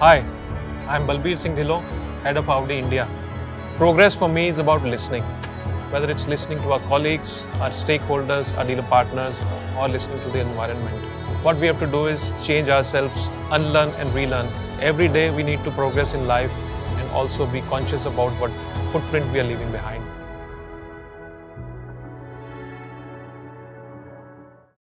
Hi, I'm Balbir Singh Dhillon, head of Audi India. Progress for me is about listening, whether it's listening to our colleagues, our stakeholders, our dealer partners, or listening to the environment. What we have to do is change ourselves, unlearn and relearn. Every day we need to progress in life and also be conscious about what footprint we are leaving behind.